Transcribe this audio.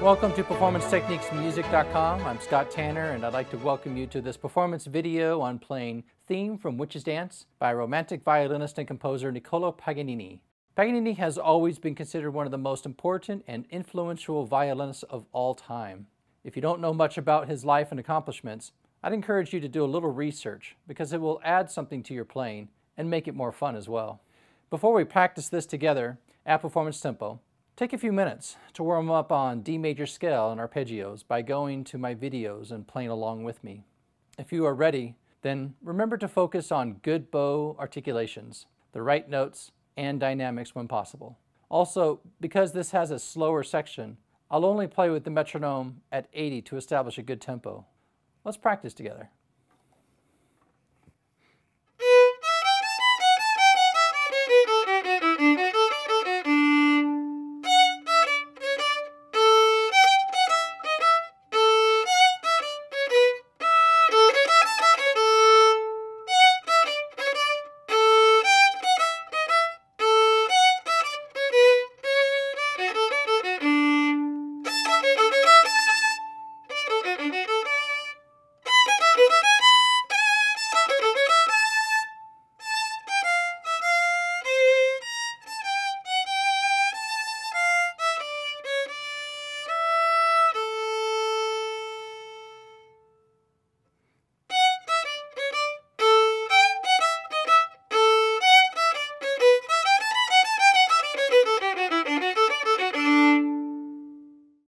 Welcome to PerformanceTechniquesMusic.com. I'm Scott Tanner and I'd like to welcome you to this performance video on playing Theme from Witch's Dance by romantic violinist and composer Niccolo Paganini. Paganini has always been considered one of the most important and influential violinists of all time. If you don't know much about his life and accomplishments, I'd encourage you to do a little research because it will add something to your playing and make it more fun as well. Before we practice this together at Performance Tempo, Take a few minutes to warm up on D major scale and arpeggios by going to my videos and playing along with me. If you are ready, then remember to focus on good bow articulations, the right notes, and dynamics when possible. Also, because this has a slower section, I'll only play with the metronome at 80 to establish a good tempo. Let's practice together.